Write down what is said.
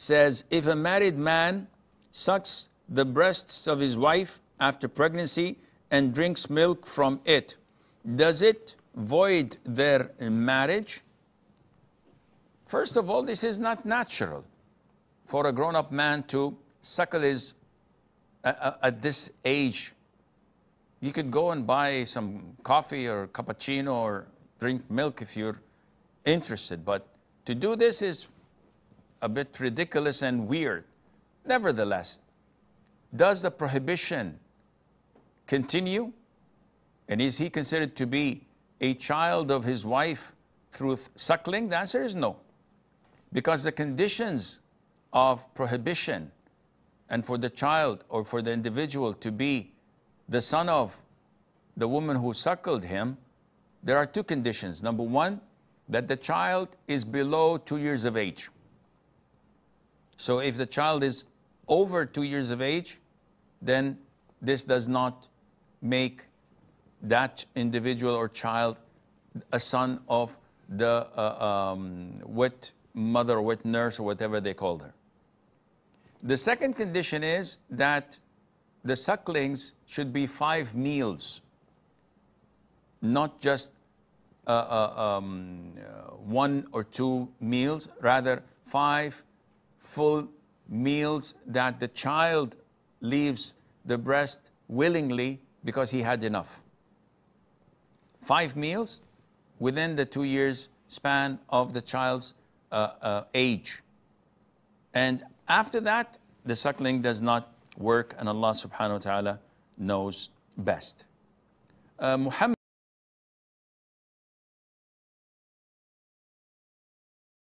says if a married man sucks the breasts of his wife after pregnancy and drinks milk from it, does it void their marriage? First of all, this is not natural for a grown up man to suckle his, uh, uh, at this age. You could go and buy some coffee or cappuccino or drink milk if you're interested, but to do this is a bit ridiculous and weird. Nevertheless, does the prohibition continue? And is he considered to be a child of his wife through suckling? The answer is no. Because the conditions of prohibition and for the child or for the individual to be the son of the woman who suckled him, there are two conditions. Number one, that the child is below two years of age. So if the child is over two years of age, then this does not make that individual or child a son of the uh, um, wet mother or wet nurse or whatever they called her. The second condition is that the sucklings should be five meals, not just uh, uh, um, uh, one or two meals, rather five full meals that the child leaves the breast willingly because he had enough. Five meals within the two years span of the child's uh, uh, age. And after that, the suckling does not work, and Allah subhanahu wa ta'ala knows best. Uh, Muhammad